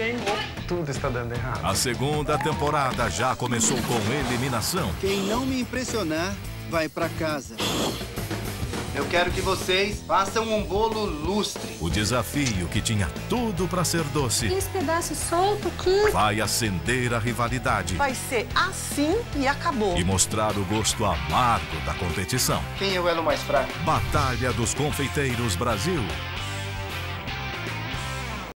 quem? Tudo está dando errado. A segunda temporada já começou com eliminação. Quem não me impressionar, vai pra casa. Eu quero que vocês façam um bolo lustre. O desafio que tinha tudo para ser doce Esse pedaço solto aqui. vai acender a rivalidade Vai ser assim e acabou. e mostrar o gosto amargo da competição. Quem é o elo mais fraco? Batalha dos Confeiteiros Brasil.